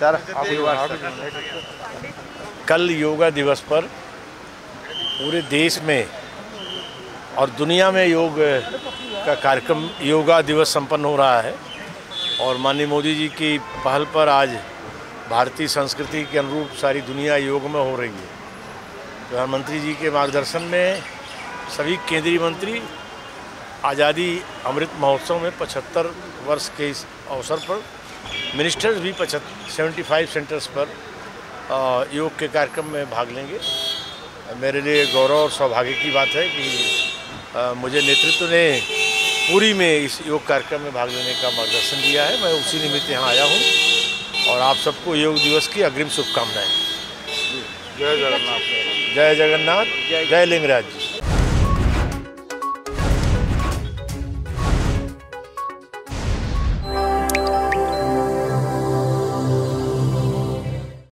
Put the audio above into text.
Sir कल योगा दिवस पर पूरे देश में और दुनिया में योग का कार्यक्रम योगा दिवस संपन्न हो रहा है और माननीय मोदी जी की पहल पर आज भारतीय संस्कृति के अनुरूप सारी दुनिया योग में हो रही है। प्रधानमंत्री जी के मार्गदर्शन में सभी केंद्रीय मंत्री आज़ादी अमृत महोत्सव में 75 वर्ष के इस अवसर पर मिनिस्टर्स भी पचहत्तर सेवेंटी फाइव सेंटर्स पर योग के कार्यक्रम में भाग लेंगे। मेरे लिए गौरव और सौभाग्य की बात है कि मुझे नेतृत्व ने पूरी में इस योग कार्यक्रम में भाग लेने का मार्गदर्शन दिया है। मैं उसी निमित्त यहाँ आया हूँ और आप सबको योग दिवस की अग्रिम शुभकामनाएँ। जय जगन्नाथ। जय जगन्नाथ जय लिंगराज जी।